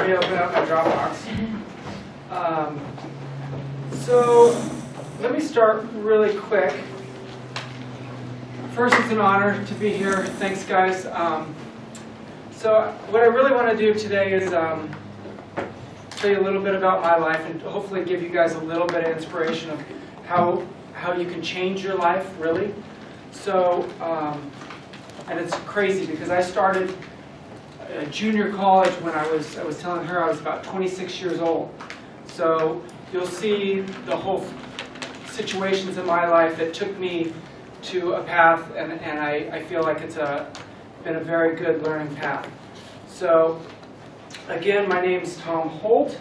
Let me open up my Dropbox. Um, so let me start really quick. First, it's an honor to be here. Thanks, guys. Um, so what I really want to do today is um, tell you a little bit about my life and hopefully give you guys a little bit of inspiration of how how you can change your life, really. So, um, and it's crazy because I started a junior college when I was, I was telling her I was about 26 years old. So you'll see the whole situations in my life that took me to a path, and, and I, I feel like it's a, been a very good learning path. So again, my name is Tom Holt.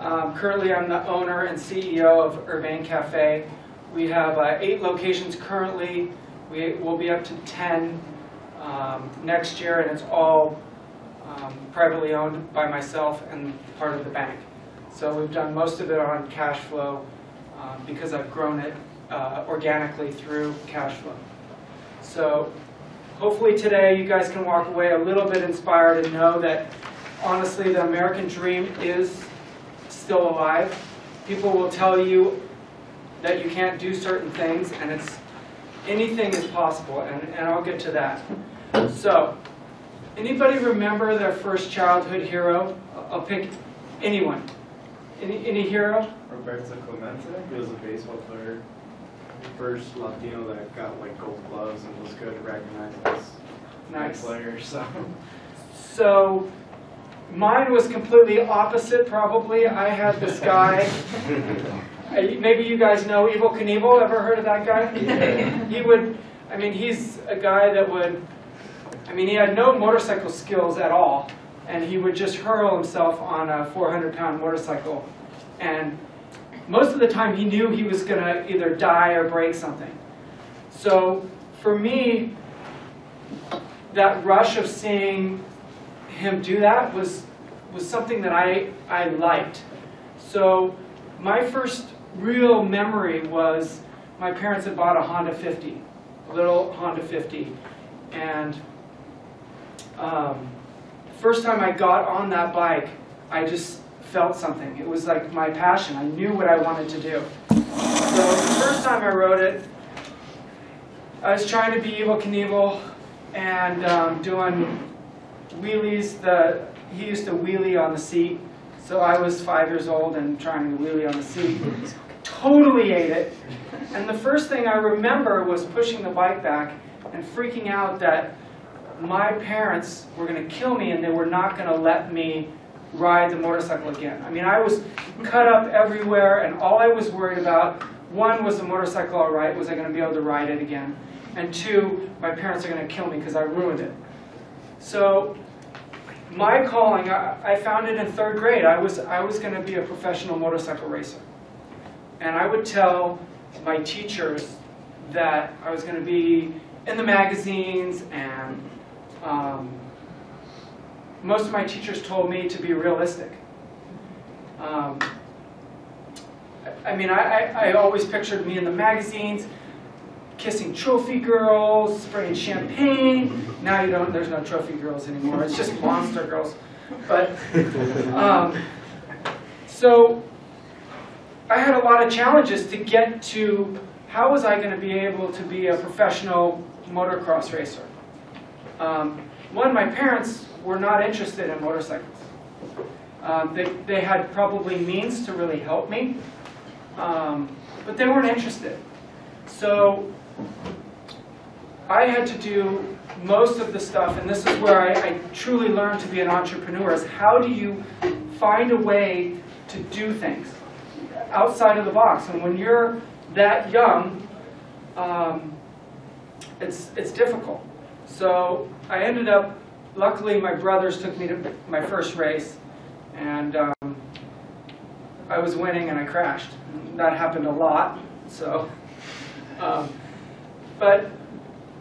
Um, currently, I'm the owner and CEO of Urbane Cafe. We have uh, eight locations currently. We will be up to 10 um, next year, and it's all um, privately owned by myself and part of the bank. So we've done most of it on cash flow um, because I've grown it uh, organically through cash flow. So hopefully today you guys can walk away a little bit inspired and know that honestly the American dream is still alive. People will tell you that you can't do certain things and it's anything is possible and, and I'll get to that. So Anybody remember their first childhood hero? I'll pick anyone. Any, any hero? Roberto Clemente, he was a baseball player. First Latino that got like gold gloves and was good recognized as Nice. player, so. So mine was completely opposite probably. I had this guy, uh, maybe you guys know Evel Knievel, ever heard of that guy? He would, I mean, he's a guy that would I mean, he had no motorcycle skills at all, and he would just hurl himself on a 400-pound motorcycle. And most of the time, he knew he was going to either die or break something. So for me, that rush of seeing him do that was was something that I, I liked. So my first real memory was my parents had bought a Honda 50, a little Honda 50. And um, first time I got on that bike, I just felt something. It was like my passion. I knew what I wanted to do. So the first time I rode it, I was trying to be Evel Knievel and um, doing wheelies. The, he used to wheelie on the seat. So I was five years old and trying to wheelie on the seat. Totally ate it. And the first thing I remember was pushing the bike back and freaking out that my parents were going to kill me and they were not going to let me ride the motorcycle again. I mean, I was cut up everywhere and all I was worried about, one, was the motorcycle all right? Was I going to be able to ride it again? And two, my parents are going to kill me because I ruined it. So my calling, I, I found it in third grade. I was, I was going to be a professional motorcycle racer. And I would tell my teachers that I was going to be in the magazines and um, most of my teachers told me to be realistic. Um, I mean, I, I, always pictured me in the magazines, kissing trophy girls, spraying champagne. Now you don't, there's no trophy girls anymore. It's just monster girls. But, um, so I had a lot of challenges to get to how was I going to be able to be a professional motocross racer. Um, one, my parents were not interested in motorcycles. Um, they, they had probably means to really help me, um, but they weren't interested. So I had to do most of the stuff, and this is where I, I truly learned to be an entrepreneur, is how do you find a way to do things outside of the box? And when you're that young, um, it's, it's difficult. So I ended up, luckily my brothers took me to my first race and um, I was winning and I crashed. That happened a lot, so. Um, but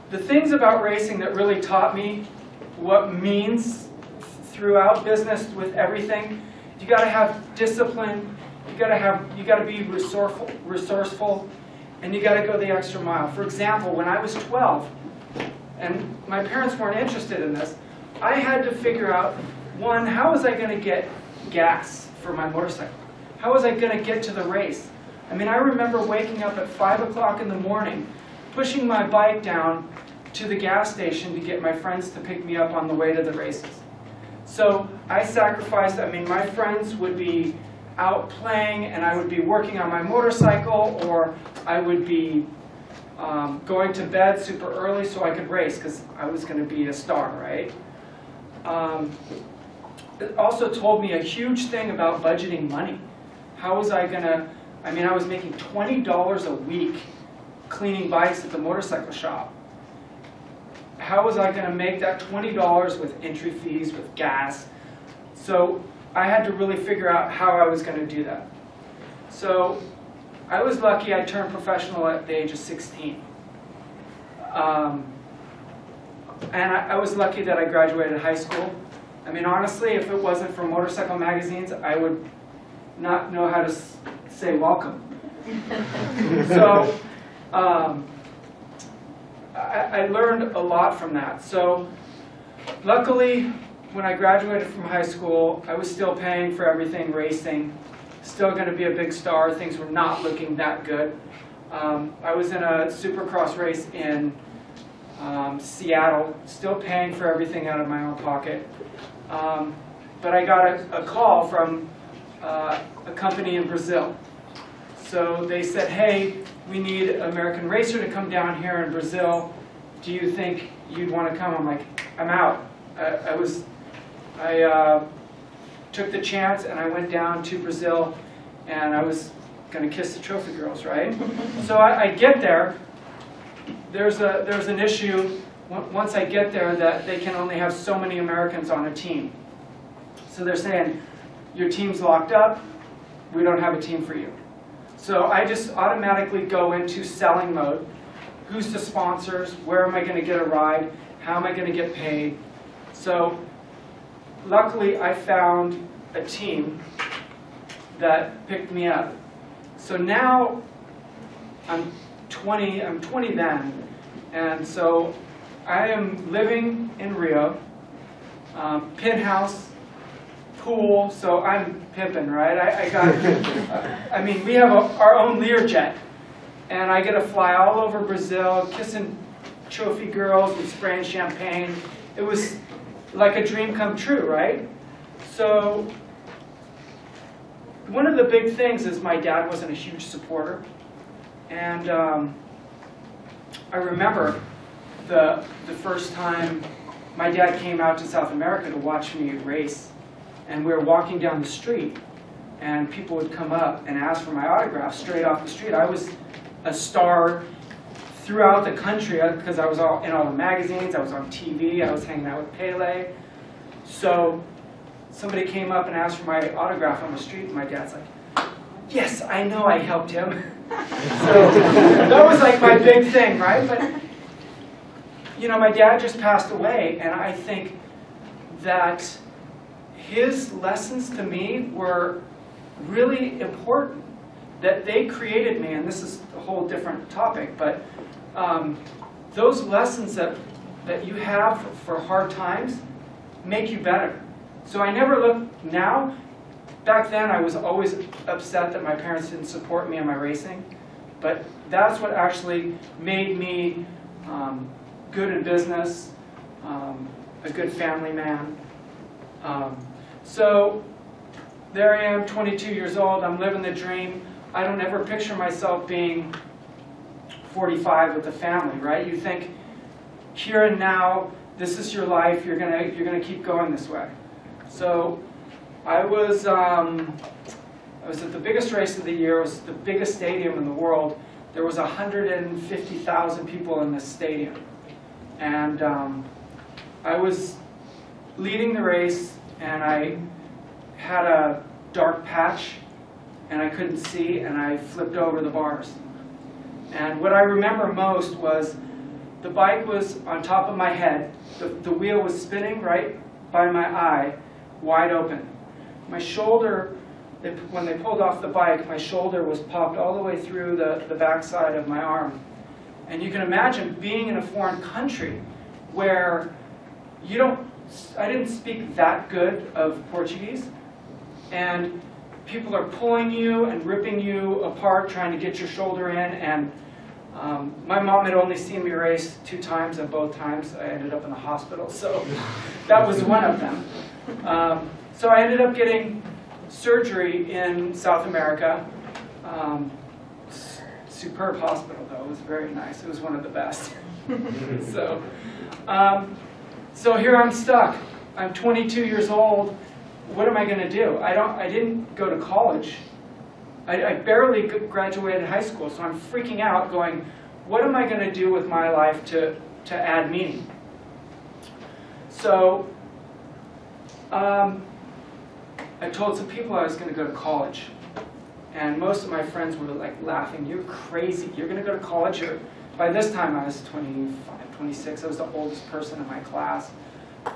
the things about racing that really taught me what means throughout business with everything, you gotta have discipline, you gotta have, you gotta be resourceful, resourceful, and you gotta go the extra mile. For example, when I was 12, and my parents weren't interested in this, I had to figure out, one, how was I going to get gas for my motorcycle? How was I gonna get to the race? I mean, I remember waking up at five o'clock in the morning, pushing my bike down to the gas station to get my friends to pick me up on the way to the races. So I sacrificed, I mean, my friends would be out playing and I would be working on my motorcycle or I would be um, going to bed super early so I could race because I was going to be a star, right? Um, it also told me a huge thing about budgeting money. How was I going to, I mean, I was making $20 a week cleaning bikes at the motorcycle shop. How was I going to make that $20 with entry fees, with gas? So I had to really figure out how I was going to do that. So I was lucky I turned professional at the age of 16. Um, and I, I was lucky that I graduated high school. I mean, honestly, if it wasn't for motorcycle magazines, I would not know how to s- say welcome. so um, I, I learned a lot from that. So luckily, when I graduated from high school, I was still paying for everything racing, still going to be a big star. Things were not looking that good. Um, I was in a supercross race in um, Seattle, still paying for everything out of my own pocket. Um, but I got a, a call from uh, a company in Brazil. So they said, hey, we need American racer to come down here in Brazil. Do you think you'd want to come? I'm like, I'm out. I, I was, I uh, took the chance and I went down to Brazil and I was going to kiss the trophy girls, right? so I, I get there. There's a there's an issue on- once I get there that they can only have so many Americans on a team. So they're saying, your team's locked up. We don't have a team for you. So I just automatically go into selling mode. Who's the sponsors? Where am I going to get a ride? How am I going to get paid? So luckily, I found a team that picked me up. So now I'm 20, I'm 20 then, and so I am living in Rio, um, penthouse, pool, so I'm pimping, right? I, I got, I mean, we have a, our own Learjet, and I get to fly all over Brazil, kissing trophy girls and spraying champagne. It was like a dream come true, right? So one of the big things is my dad wasn't a huge supporter. And um, I remember the, the first time my dad came out to South America to watch me race. And we were walking down the street, and people would come up and ask for my autograph straight off the street. I was a star throughout the country uh, because I was all in all the magazines, I was on TV, I was hanging out with Pele. So somebody came up and asked for my autograph on the street, and my dad's like, yes, I know I helped him. so that was like my big thing, right? But, you know, my dad just passed away, and I think that his lessons to me were really important. That they created me, and this is a whole different topic, but um, those lessons that, that you have for hard times make you better. So I never look now. Back then, I was always upset that my parents didn't support me in my racing, but that's what actually made me um, good in business, um, a good family man. Um, so there I am, 22 years old. I'm living the dream. I don't ever picture myself being 45 with a family, right? You think here and now, this is your life. You're gonna you're gonna keep going this way. So I was um, I was at the biggest race of the year. It was the biggest stadium in the world. There was 150,000 people in this stadium, and um, I was leading the race, and I had a dark patch, and I couldn't see, and I flipped over the bars. And what I remember most was the bike was on top of my head. The, the wheel was spinning right by my eye, wide open. My shoulder, they, when they pulled off the bike, my shoulder was popped all the way through the, the backside of my arm. And you can imagine being in a foreign country where you don't, I didn't speak that good of Portuguese, and people are pulling you and ripping you apart, trying to get your shoulder in, and um, my mom had only seen me race two times, and both times I ended up in the hospital, so that was one of them. Um, so I ended up getting surgery in South America. Um, superb hospital, though. It was very nice. It was one of the best. so, um, so here I'm stuck. I'm 22 years old. What am I going to do? I don't. I didn't go to college. I, I barely graduated high school, so I'm freaking out, going, "What am I going to do with my life to to add meaning?" So, um, I told some people I was going to go to college, and most of my friends were like laughing. You're crazy. You're going to go to college. You're, by this time, I was 25, 26. I was the oldest person in my class.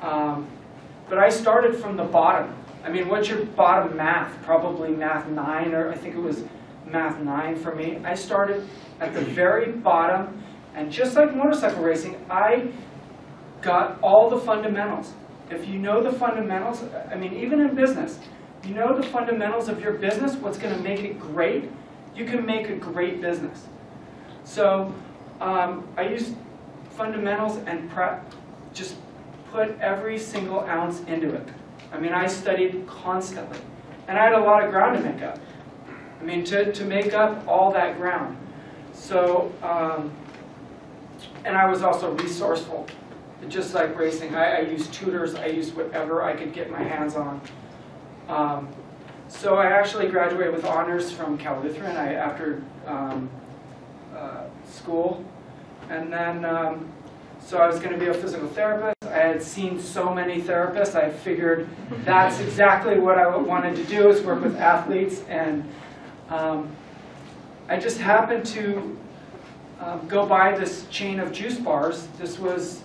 Um, but I started from the bottom. I mean, what's your bottom math? Probably math nine, or I think it was math nine for me. I started at the very bottom, and just like motorcycle racing, I got all the fundamentals. If you know the fundamentals, I mean, even in business, you know the fundamentals of your business, what's going to make it great, you can make a great business. So um, I used fundamentals and prep, just put every single ounce into it. I mean, I studied constantly. And I had a lot of ground to make up. I mean, to, to make up all that ground. So, um, and I was also resourceful. Just like racing, I, I used tutors, I used whatever I could get my hands on. Um, so I actually graduated with honors from Cal Lutheran I, after um, uh, school. And then, um, so I was going to be a physical therapist. I had seen so many therapists, I figured that's exactly what I wanted to do is work with athletes. And um, I just happened to um, go by this chain of juice bars. This was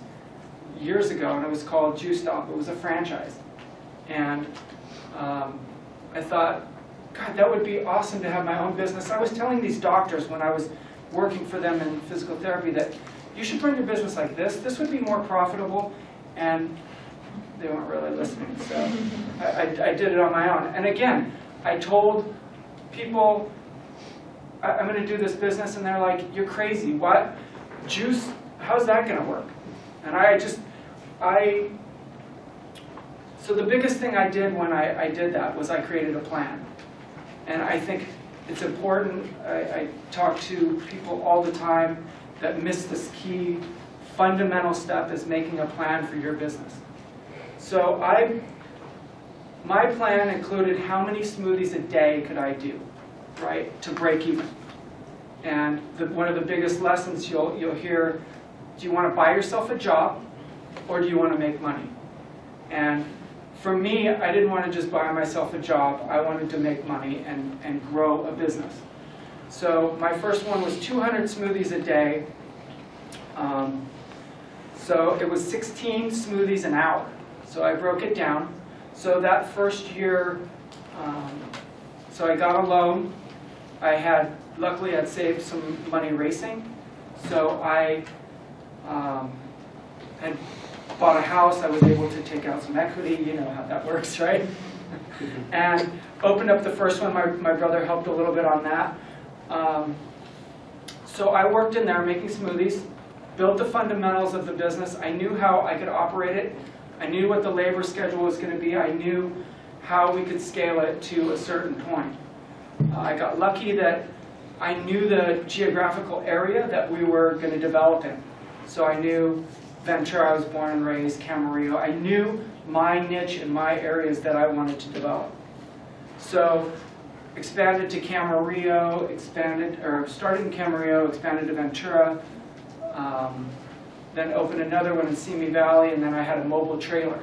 years ago, and it was called Juice Stop. It was a franchise. And um, I thought, God, that would be awesome to have my own business. I was telling these doctors when I was working for them in physical therapy that you should run your business like this. This would be more profitable. And they weren't really listening. So I, I, I did it on my own. And again, I told people, I, I'm going to do this business, and they're like, you're crazy. What? Juice? How's that going to work? And I just, I, so the biggest thing I did when I, I did that was I created a plan. And I think it's important, I, I talk to people all the time that miss this key fundamental step is making a plan for your business. So I, my plan included how many smoothies a day could I do, right, to break even. And the, one of the biggest lessons you'll, you'll hear, do you want to buy yourself a job or do you want to make money? And for me, I didn't want to just buy myself a job. I wanted to make money and, and grow a business. So my first one was 200 smoothies a day. Um, so it was 16 smoothies an hour. So I broke it down. So that first year, um, so I got a loan. I had, luckily I'd saved some money racing. So I um, had bought a house. I was able to take out some equity. You know how that works, right? and opened up the first one. My, my brother helped a little bit on that. Um, so I worked in there making smoothies, built the fundamentals of the business. I knew how I could operate it. I knew what the labor schedule was going to be. I knew how we could scale it to a certain point. Uh, I got lucky that I knew the geographical area that we were going to develop in. So I knew Ventura, I was born and raised, Camarillo. I knew my niche and my areas that I wanted to develop. So expanded to Camarillo, expanded, or started in Camarillo, expanded to Ventura, um, then opened another one in Simi Valley, and then I had a mobile trailer.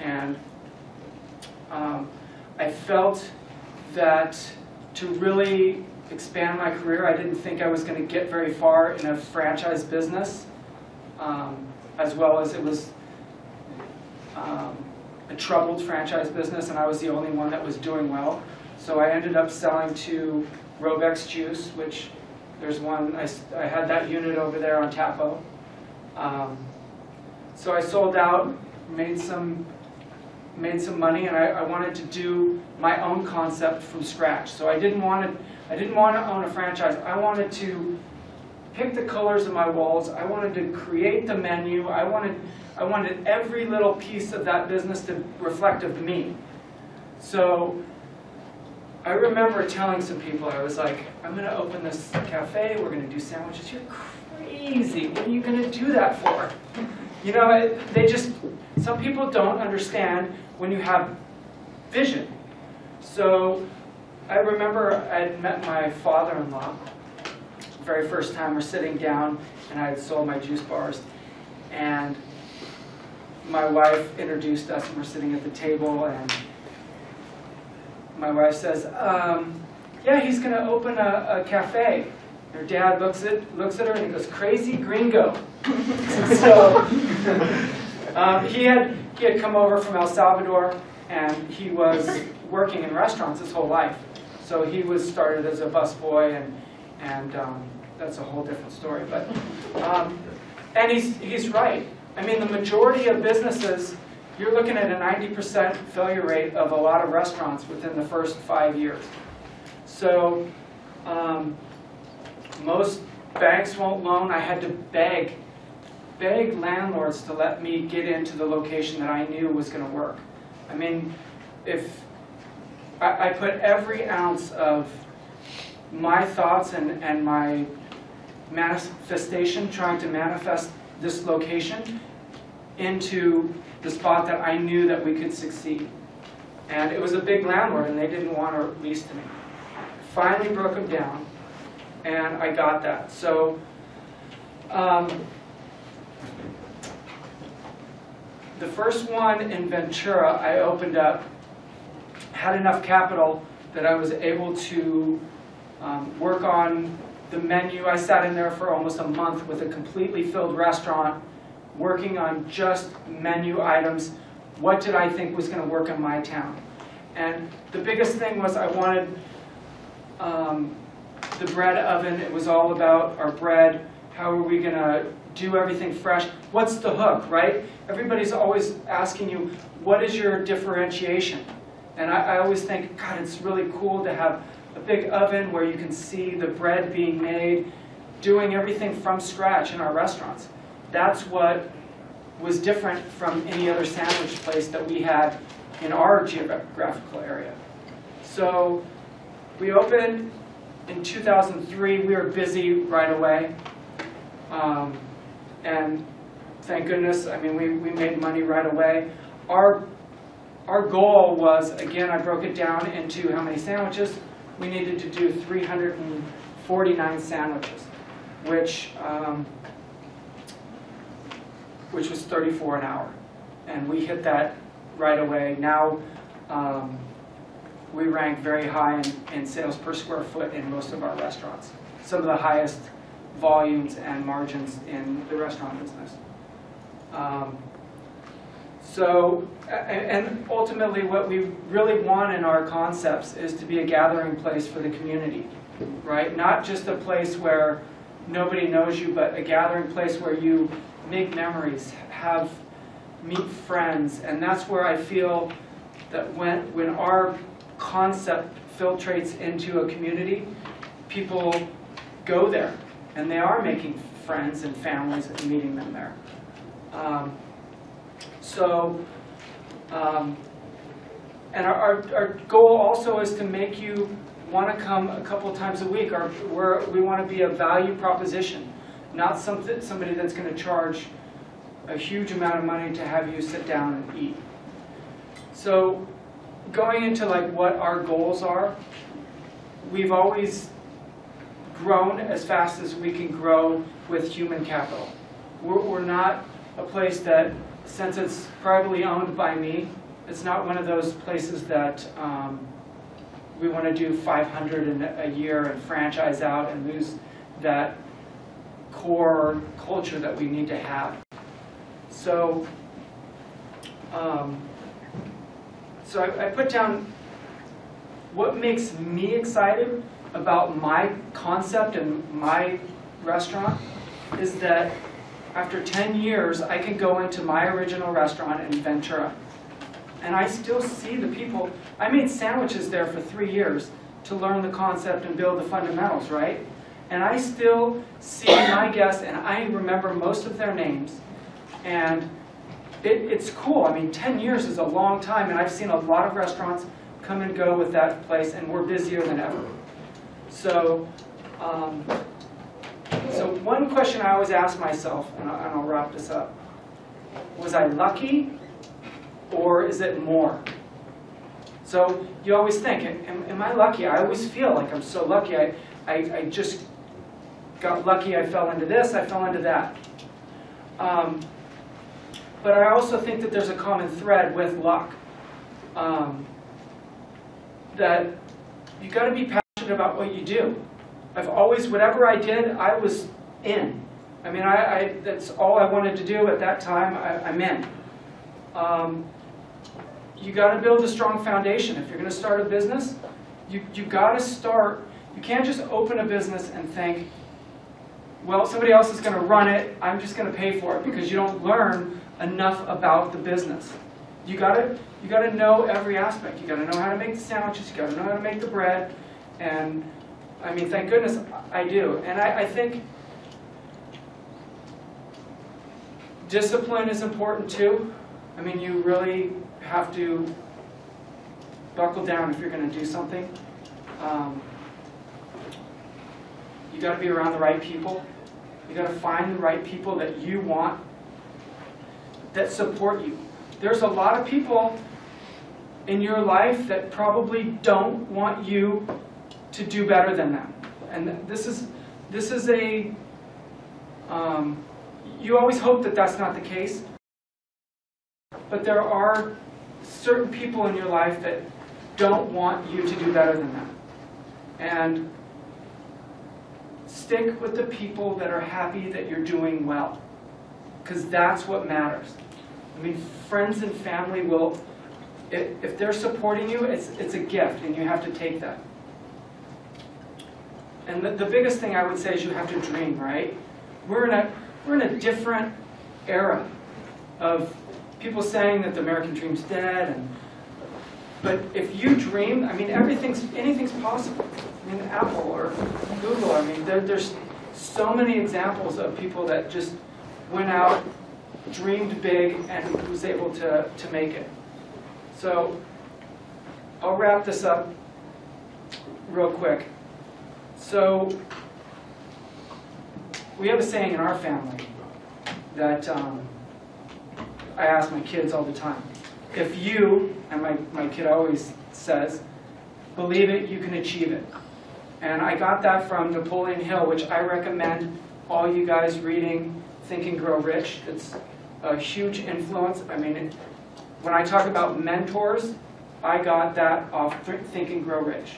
And um, I felt that to really expand my career, I didn't think I was going to get very far in a franchise business, um, as well as it was um, a troubled franchise business, and I was the only one that was doing well. So I ended up selling to Robeks Juice, which there's one, I had that unit over there on Tapo. Um, so I sold out, made some made some money and I, I wanted to do my own concept from scratch. So I didn't want to, I didn't want to own a franchise. I wanted to pick the colors of my walls. I wanted to create the menu. I wanted, I wanted every little piece of that business to reflect of me. So I remember telling some people, I was like, I'm gonna open this cafe, we're gonna do sandwiches. You're crazy. What are you gonna do that for? You know, they just, some people don't understand when you have vision. So I remember I'd met my father-in-law, very first time we're sitting down, and I had sold my juice bars. And my wife introduced us, and we're sitting at the table, and my wife says, um, yeah, he's gonna open a, a cafe. Her dad looks at, looks at her and he goes, crazy gringo. so, um, he had, he had come over from El Salvador and he was working in restaurants his whole life. So he was started as a busboy and, and, um, that's a whole different story, but, um, and he's, he's right. I mean, the majority of businesses, you're looking at a 90% failure rate of a lot of restaurants within the first five years. So, um, most banks won't loan. I had to beg, beg landlords to let me get into the location that I knew was going to work. I mean, if I, I put every ounce of my thoughts and, and my manifestation, trying to manifest this location into the spot that I knew that we could succeed. And it was a big landlord, and they didn't want to lease to me. Finally broke them down, and I got that. So, um, the first one in Ventura, I opened up, had enough capital that I was able to um, work on the menu. I sat in there for almost a month with a completely filled restaurant, working on just menu items. What did I think was going to work in my town? And the biggest thing was I wanted um, the bread oven. It was all about our bread. How are we going to do everything fresh? What's the hook, right? Everybody's always asking you, what is your differentiation? And I, I always think, God, it's really cool to have a big oven where you can see the bread being made, doing everything from scratch in our restaurants. That's what was different from any other sandwich place that we had in our geographical area. So we opened in 2003. We were busy right away. Um, and thank goodness, I mean, we, we made money right away. Our, our goal was, again, I broke it down into how many sandwiches. We needed to do 349 sandwiches, which, um, which was 34 an hour. And we hit that right away. Now, um, we rank very high in, in sales per square foot in most of our restaurants. Some of the highest volumes and margins in the restaurant business. Um, so, and ultimately what we really want in our concepts is to be a gathering place for the community, right? Not just a place where nobody knows you, but a gathering place where you make memories, have, meet friends, and that's where I feel that when, when our concept filtrates into a community, people go there, and they are making friends and families and meeting them there. Um, So, um, and our, our, our goal also is to make you want to come a couple times a week. We're, we want to be a value proposition, not something, somebody that's going to charge a huge amount of money to have you sit down and eat. So, going into like what our goals are, we've always grown as fast as we can grow with human capital. We're, we're not a place that, since it's privately owned by me, it's not one of those places that um, we want to do 500 in a year and franchise out and lose that core culture that we need to have. So, um, so I, I put down what makes me excited about my concept and my restaurant is that after 10 years, I can go into my original restaurant in Ventura and And I still see the people, I made sandwiches there for three years to learn the concept and build the fundamentals, right? And I still see my guests, and I remember most of their names. And it, it's cool. I mean, 10 years is a long time, and I've seen a lot of restaurants come and go with that place, and we're busier than ever. So, um, so one question I always ask myself, and I- and I'll wrap this up, was I lucky, or is it more? So you always think, am, am I lucky? I always feel like I'm so lucky. I, I, I just got lucky. I fell into this. I fell into that. Um, but I also think that there's a common thread with luck. Um, that you got to be passionate about what you do. I've always, whatever I did, I was in. I mean, I, I that's all I wanted to do at that time. I, I'm in. Um, you got to build a strong foundation. If you're going to start a business, you you got to start. You can't just open a business and think, well, somebody else is going to run it. I'm just going to pay for it because you don't learn enough about the business. You got to you got to know every aspect. You got to know how to make the sandwiches. You got to know how to make the bread. And I mean, thank goodness I do. And I, I think discipline is important too. I mean, you really have to buckle down if you're going to do something. Um, you got to be around the right people. You got to find the right people that you want, that support you. There's a lot of people in your life that probably don't want you to do better than them. And this is this is a um, you always hope that that's not the case, but there are certain people in your life that don't want you to do better than them. And stick with the people that are happy that you're doing well, because that's what matters. I mean, friends and family will, if, they're supporting you, it's, it's a gift, and you have to take that. And the, the biggest thing I would say is you have to dream, right? We're in a, we're in a different era of people saying that the American dream's dead, and but if you dream, I mean, everything's anything's possible. I mean, Apple or Google. I mean, there, there's so many examples of people that just went out, dreamed big, and was able to to make it. So I'll wrap this up real quick. So we have a saying in our family that um, I ask my kids all the time. If you, and my, my kid always says, believe it, you can achieve it. And I got that from Napoleon Hill, which I recommend all you guys reading Think and Grow Rich. It's a huge influence. I mean, it, when I talk about mentors, I got that off Think and Grow Rich.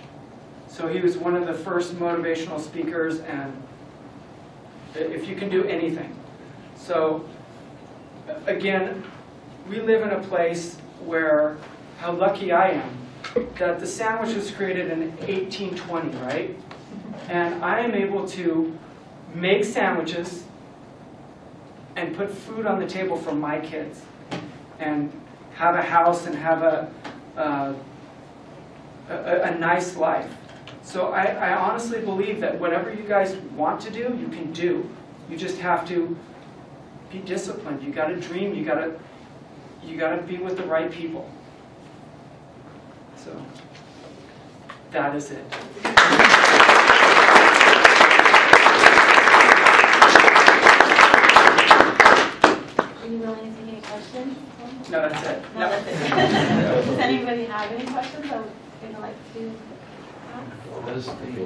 So he was one of the first motivational speakers, and if you can do anything. So again, we live in a place where, how lucky I am, that the sandwich was created in 1820, right? And I am able to make sandwiches and put food on the table for my kids and have a house and have a, uh, a, a nice life. So I, I honestly believe that whatever you guys want to do, you can do. You just have to be disciplined. You got to dream. You got to you got to be with the right people. So that is it. Are you willing to take any questions? No, that's it. No, that's it. Does anybody have any questions I would like to ask? Let us think.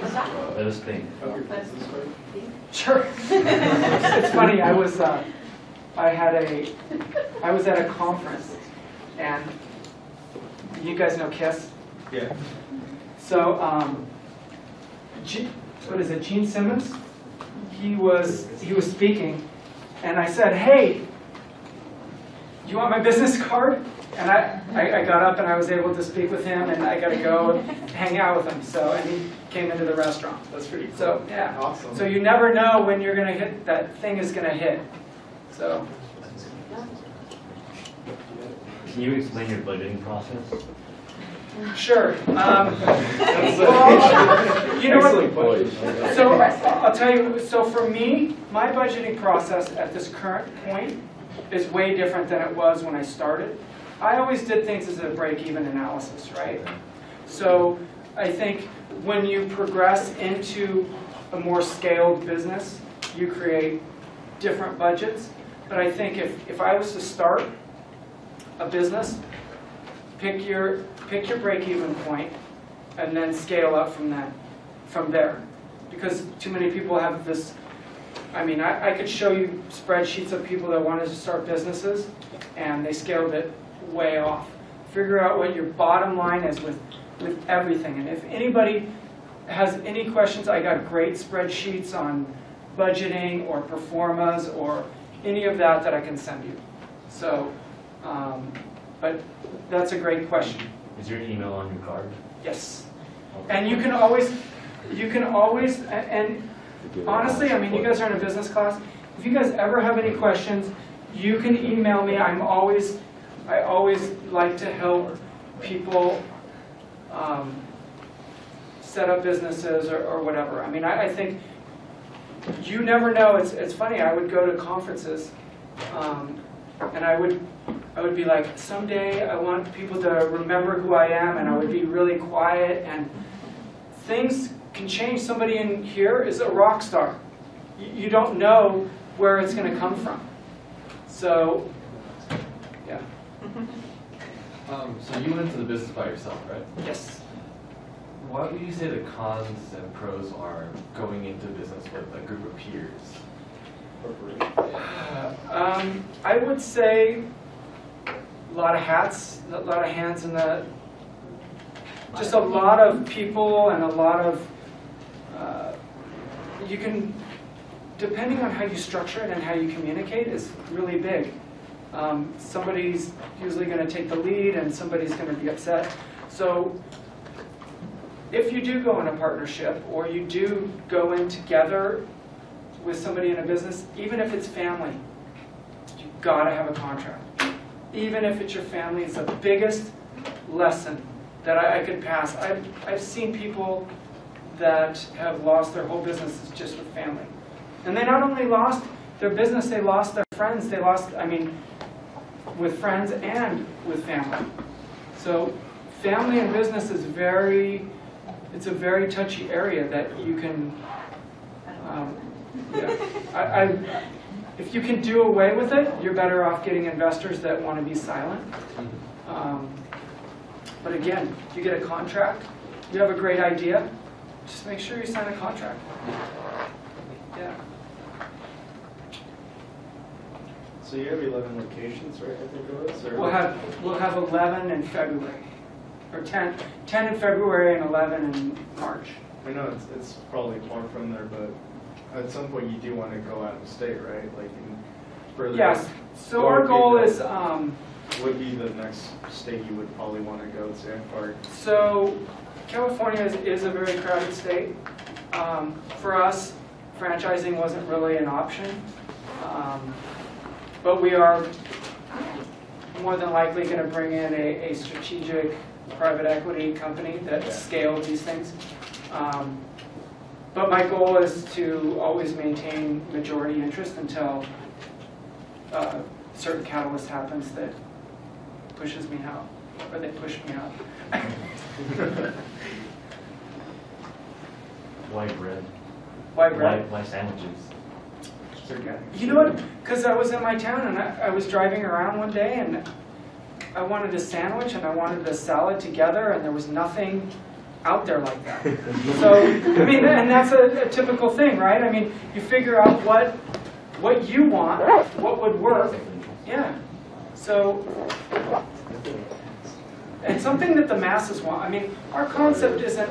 What's that? Let us think. Sure. it's funny. I was uh, I had a I was at a conference, and you guys know Kiss. Yeah. So, um, G- what is it, Gene Simmons? He was, he was speaking, and I said, hey, you want my business card? And I, I, I got up and I was able to speak with him, and I got to go hang out with him. So, and he came into the restaurant. That's pretty cool. So, yeah. Awesome. So you never know when you're gonna hit, that thing is gonna hit. So, Can you explain your budgeting process? Sure. Um, well, you know what? So I'll tell you, so for me, my budgeting process at this current point is way different than it was when I started. I always did things as a break-even analysis, right? So I think when you progress into a more scaled business, you create different budgets. But I think if, if I was to start a business, pick your, pick your break-even point and then scale up from that, from there. Because too many people have this, I mean, I, I could show you spreadsheets of people that wanted to start businesses and they scaled it way off. Figure out what your bottom line is with, with everything. And if anybody has any questions, I got great spreadsheets on budgeting or pro formas or any of that that I can send you. So, um, but that's a great question. Is your email on your card? Yes. And you can always, you can always, and honestly, I mean, you guys are in a business class. If you guys ever have any questions, you can email me. I'm always, I always like to help people um, set up businesses or, or whatever. I mean, I, I think you never know. It's, it's funny. I would go to conferences, um, and I would, I would be like, someday I want people to remember who I am, and I would be really quiet. And things can change. Somebody in here is a rock star. You, you don't know where it's going to come from. So, yeah. Um, so you went into the business by yourself, right? Yes. What would you say the cons and pros are going into business with a group of peers? Um, I would say a lot of hats, a lot of hands in the, just a lot of people and a lot of, uh, you can, depending on how you structure it and how you communicate is really big. Um, Somebody's usually going to take the lead and somebody's going to be upset. So if you do go in a partnership or you do go in together with somebody in a business, even if it's family, you've gotta have a contract. Even if it's your family, it's the biggest lesson that I, I could pass. I've, I've seen people that have lost their whole businesses just with family. And they not only lost their business, they lost their friends, they lost, I mean, with friends and with family. So family and business is very, it's a very touchy area that you can, um, yeah. I, I, if you can do away with it, you're better off getting investors that want to be silent. Um, But again, you get a contract, you have a great idea, just make sure you sign a contract. Yeah. So you have eleven locations, right, I think it was, or? We'll have, we'll have 11 in February, or 10, 10 in February and 11 in March. I know it's, it's probably far from there, but at some point you do want to go out of state, right? Like in further. Yes, so our goal is, um, Would be the next state you would probably want to go to, or So California is, is a very crowded state. Um, For us, franchising wasn't really an option. Um, But we are more than likely going to bring in a, a strategic private equity company that Yeah. scales these things. Um, But my goal is to always maintain majority interest until uh, certain catalyst happens that pushes me out, or they push me out. Why bread? Why bread? Why, why sandwiches? You know what? Because I was in my town and I, I was driving around one day and I wanted a sandwich and I wanted a salad together and there was nothing out there like that. So, I mean, and that's a, a typical thing, right? I mean, you figure out what, what you want, what would work. Yeah. So, and something that the masses want. I mean, our concept isn't,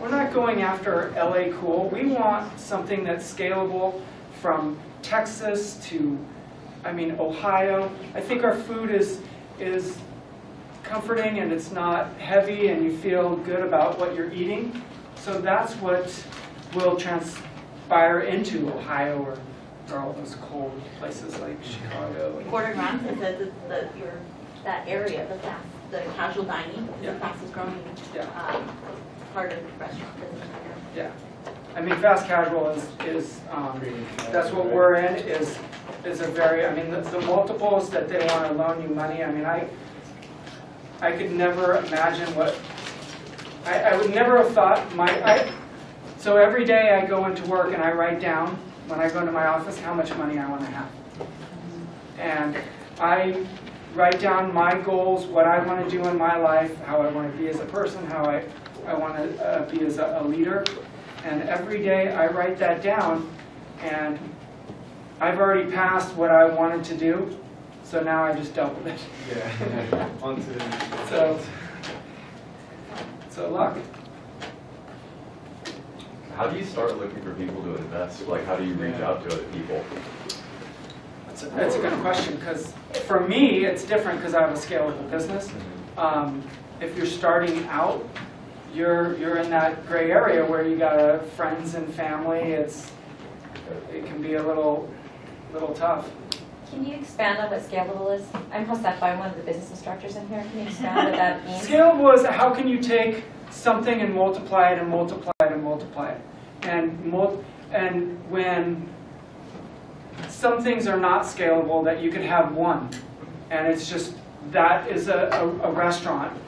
we're not going after LA cool. We want something that's scalable from Texas to, I mean, Ohio. I think our food is, is comforting and it's not heavy and you feel good about what you're eating. So that's what will transpire into Ohio or, or all those cold places like Chicago. Quarter it says that- you're that area, the fast, the casual dining, is Yeah. the fastest growing, Yeah. um, part of the restaurant business. Yeah. I mean, fast casual is, is, um, that's what we're in, is, is a very, I mean, the, the multiples that they want to loan you money, I mean, I, I could never imagine what, I, I would never have thought my, I, so every day I go into work and I write down, when I go into my office, how much money I want to have. And I write down my goals, what I want to do in my life, how I want to be as a person, how I, I want to uh, be as a, a leader. And every day I write that down, and I've already passed what I wanted to do, so now I just doubled it. Yeah, onto the. So, so luck. How do you start looking for people to invest? Like, how do you reach out to other people? That's a, that's a good question, because for me, it's different because I have a scalable business. Um, If you're starting out, you're, you're in that gray area where you got friends and family, it's, it can be a little, little tough. Can you expand on what scalable is? I'm Josepha, I'm one of the business instructors in here. Can you expand what that means? Scalable is how can you take something and multiply it and multiply it and multiply it? And mul, and when some things are not scalable, that you can have one, and it's just, that is a, a, a restaurant.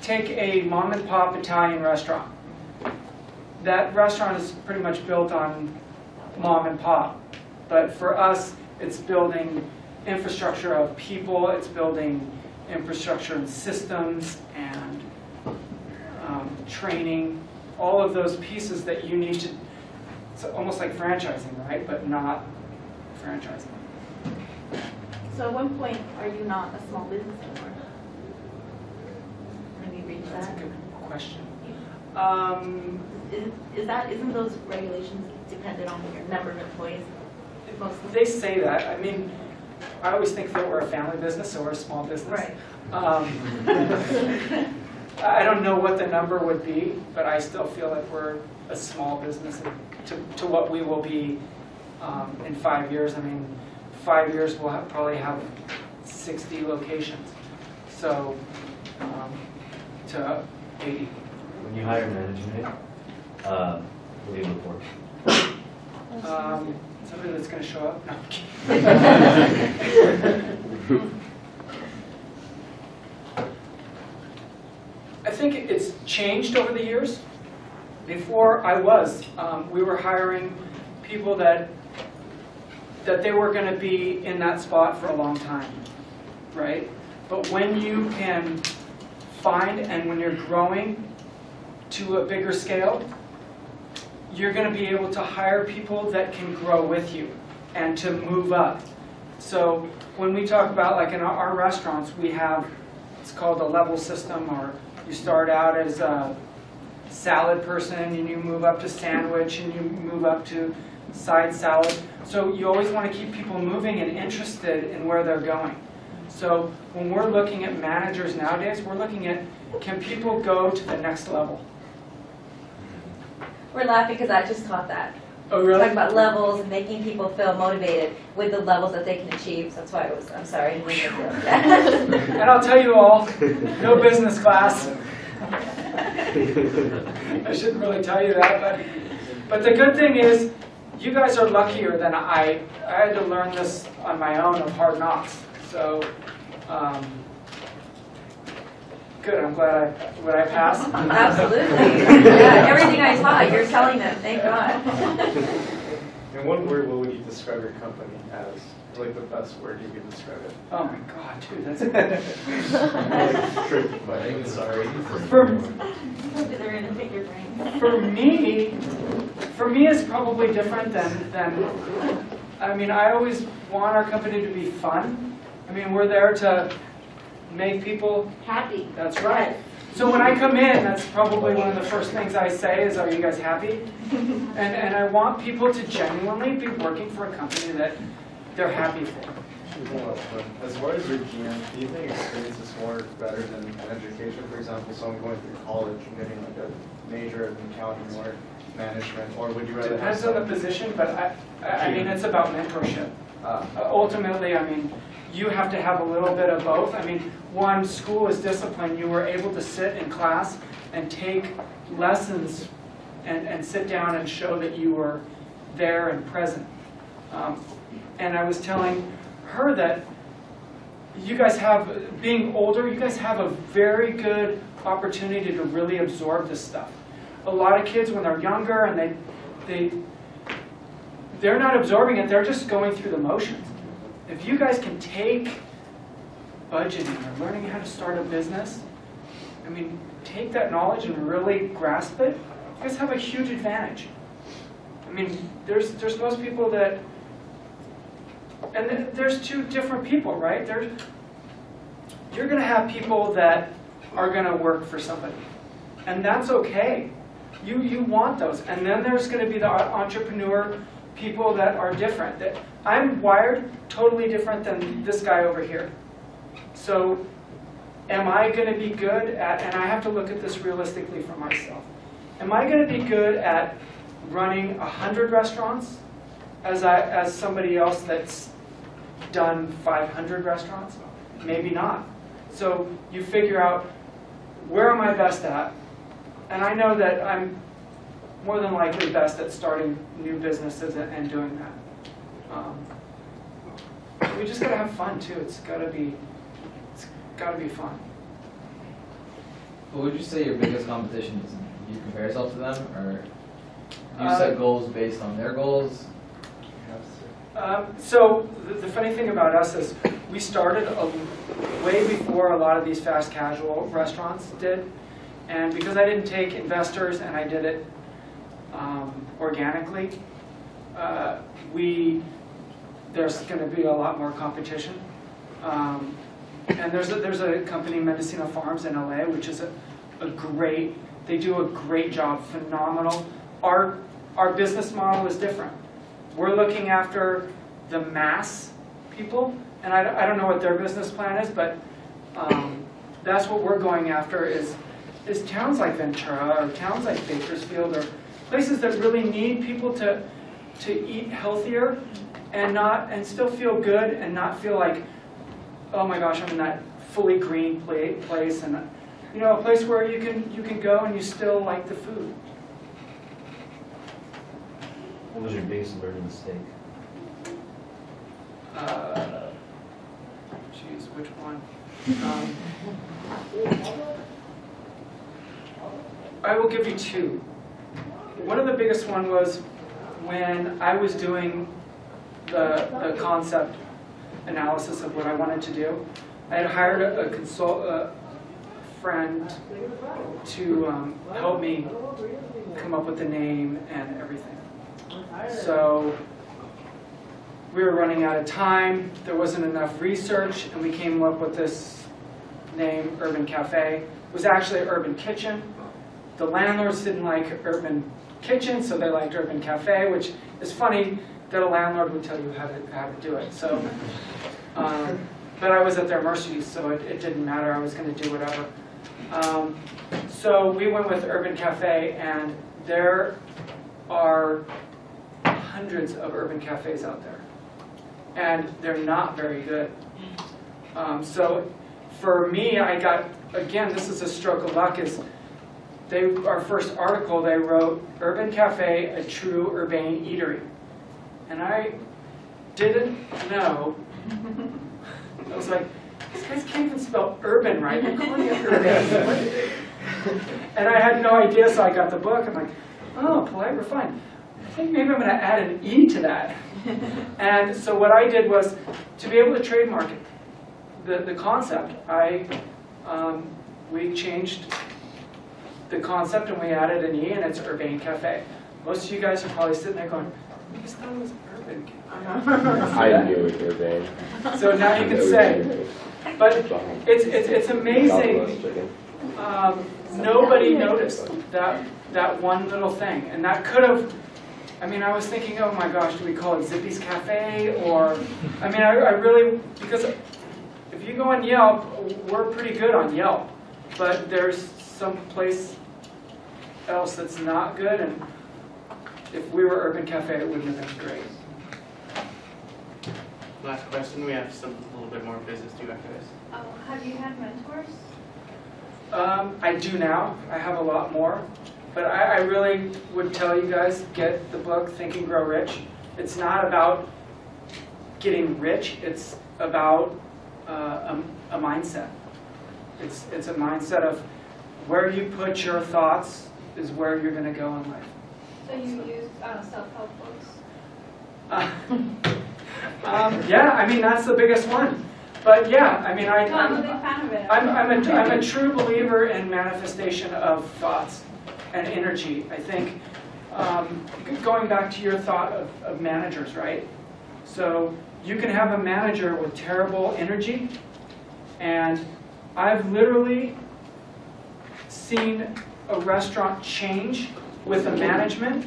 Take a mom and pop Italian restaurant. That restaurant is pretty much built on mom and pop. But for us, it's building infrastructure of people, it's building infrastructure and systems and um, training, all of those pieces that you need to, it's almost like franchising, right? But not franchising. So at one point, are you not a small business anymore? You reached That's a good question. Um, Is, is that, isn't those regulations dependent on your number of employees? Mostly. They say that, I mean, I always think that we're a family business, so we're a small business. Right. Um, I don't know what the number would be, but I still feel like we're a small business to, to what we will be um, in five years. I mean, five years, we'll have- probably have 60 locations, so, um, to 80. When you hire management, uh, what do you look for? Um, Somebody that's going to show up? No, I'm. I think it's changed over the years. Before I was, um, we were hiring people that, that they were going to be in that spot for a long time, right? But when you can find, and when you're growing to a bigger scale, you're going to be able to hire people that can grow with you and to move up. So when we talk about, like in our- restaurants, we have, it's called a level system, or you start out as a salad person, and you move up to sandwich, and you move up to side salad. So you always want to keep people moving and interested in where they're going. So when we're looking at managers nowadays, we're looking at, can people go to the next level? We're laughing because I just taught that. Oh, really? talking about levels and making people feel motivated with the levels that they can achieve. So that's why I was, I'm sorry. I didn't mean to do that. And I'll tell you all, no business class. I shouldn't really tell you that, but, but the good thing is, you guys are luckier than I. I had to learn this on my own of hard knocks. So, um, good, I'm glad I, would I pass? Absolutely. Yeah, everything I taught, you're telling them. Thank God. In one word, what would you describe your company as? Like the best word you could describe it? Oh my God, dude, that's, Like, Tricky question, sorry. for, They're gonna pick your brain. For me, for me, it's probably different than, than, I mean, I always want our company to be fun. I mean, we're there to make people, Happy. that's right. So when I come in, that's probably one of the first things I say is, are you guys happy? And, and I want people to genuinely be working for a company that they're happy for. As far as your GM, do you think experience is more better than an education? For example, someone going through college and getting like a major in accounting or management, or would you rather have Depends on the position, but I, I I mean, it's about mentorship. Ah, Uh, Ultimately, I mean, you have to have a little bit of both. I mean, one, school is discipline. You were able to sit in class and take lessons and, and sit down and show that you were there and present. Um, And I was telling her that you guys have, being older, you guys have a very good opportunity to really absorb this stuff. A lot of kids, when they're younger and they, they, they're not absorbing it, they're just going through the motions. If you guys can take budgeting or learning how to start a business, I mean, take that knowledge and really grasp it, you guys have a huge advantage. I mean, there's, there's most people that, and th- there's two different people, right? There's, you're gonna have people that are gonna work for somebody, and that's okay. You, you want those, and then there's gonna be the entrepreneur people that are different. That I'm wired totally different than this guy over here. So, am I gonna be good at, and I have to look at this realistically for myself. Am I gonna be good at running a hundred restaurants as I, as somebody else that's done five hundred restaurants? Maybe not. So you figure out, where am I best at? And I know that I'm more than likely best at starting new businesses and doing that. Um, We just gotta have fun too, it's gotta be, it's gotta be fun. What would you say your biggest competition is? Do you compare yourself to them, or do you Uh, set goals based on their goals? Um, So the- the funny thing about us is, we started a- way before a lot of these fast casual restaurants did. And because I didn't take investors and I did it um, organically, uh, we, there's going to be a lot more competition. Um, And there's, a there's a company, Mendocino Farms in LA, which is a, a great, they do a great job, phenomenal. Our, our business model is different. We're looking after the mass people, and I, I don't know what their business plan is, but um, that's what we're going after is, is towns like Ventura or towns like Bakersfield or places that really need people to, to eat healthier and not, and still feel good and not feel like, oh my gosh, I'm in that fully green place and, you know, a place where you can, you can go and you still like the food. What was your biggest learning mistake? Uh, Geez, which one? Um, I will give you two. One of the biggest one was when I was doing the, the concept analysis of what I wanted to do. I had hired a a consult, a friend to um, help me come up with the name and everything. So we were running out of time, there wasn't enough research, and we came up with this name, Urban Cafe. It was actually Urban Kitchen. The landlords didn't like Urban Kitchen, so they liked Urban Cafe, which is funny that a landlord would tell you how to, how to do it, so. um, But I was at their mercy, so it, it didn't matter, I was gonna do whatever. Um, So we went with Urban Cafe, and there are hundreds of urban cafes out there and they're not very good. Um, so for me, I got, again, this is a stroke of luck, is they, our first article, they wrote, Urban Cafe, a true urbane eatery. And I didn't know, I was like, these guys can't even spell urban right, they're calling it urbane. What? And I had no idea, so I got the book, I'm like, oh, polite refined. I think maybe I'm gonna add an E to that. And so what I did was, to be able to trademark it, the, the concept, I, um, we changed the concept and we added an E and it's Urbane Cafe. Most of you guys are probably sitting there going, Thought it was Urban I knew it was Urbane. So now you can say, but it's, it's, it's amazing um, nobody noticed that, that one little thing. And that could have, I mean, I was thinking, oh my gosh, do we call it Zippy's Cafe? Or, I mean, I, I really, because if you go on Yelp, we're pretty good on Yelp. But there's some place else that's not good. And if we were Urban Cafe, it wouldn't have been great. last question, we have some, a little bit more business to do after this. Oh, have you had mentors? Um, I do now. I have a lot more. But I, I really would tell you guys, get the book Think and Grow Rich. It's not about getting rich. It's about uh, a, a mindset. It's, it's a mindset of where you put your thoughts is where you're going to go in life. So you use uh, self-help books? Uh, um, yeah, I mean, that's the biggest one. But yeah, I mean, I, No, I'm a big I'm, fan of it. I'm, I'm, a, I'm a true believer in manifestation of thoughts and energy. I think, um, going back to your thought of, of managers, right? So you can have a manager with terrible energy, and I've literally seen a restaurant change with the management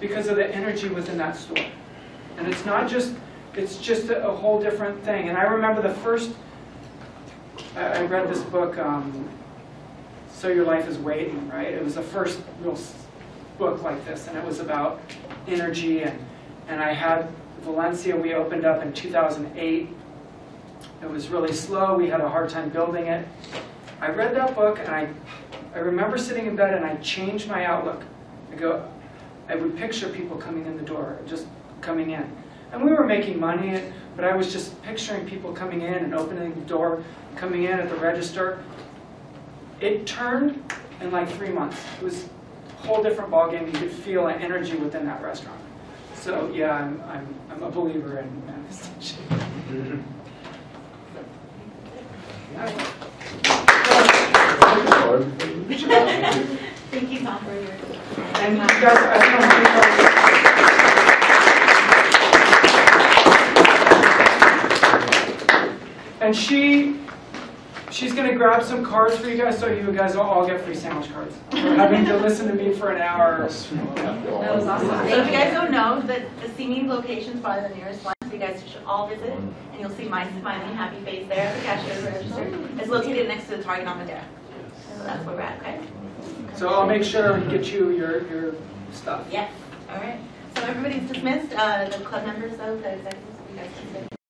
because of the energy within that store. And it's not just, it's just a, a whole different thing. And I remember the first, I, I read this book, um, So Your Life is Waiting, right? It was the first real book like this, and it was about energy. And, and I had Valencia, we opened up in 2008. It was really slow, we had a hard time building it. I read that book, and I, I remember sitting in bed and I changed my outlook. I go, I would picture people coming in the door, just coming in. And we were making money, but I was just picturing people coming in and opening the door, coming in at the register. It turned in like three months. It was a whole different ballgame. You could feel an energy within that restaurant. So yeah, I'm, I'm, I'm a believer in manifestation. Thank you, Tom, for your. And you guys, I don't know how many cards- And she, she's gonna grab some cards for you guys, so you guys will all get free sandwich cards. Having to listen to me for an hour. That was awesome. So if you guys don't know, the, the Simi location's probably the nearest one, so you guys should all visit, and you'll see my smiling, happy face there at the cashier's register. It's located next to the Target on the deck. So that's where we're at, okay? So I'll make sure we get you your, your stuff. Yes, all right. So everybody's dismissed, uh, the club members, though, the executives, you guys can.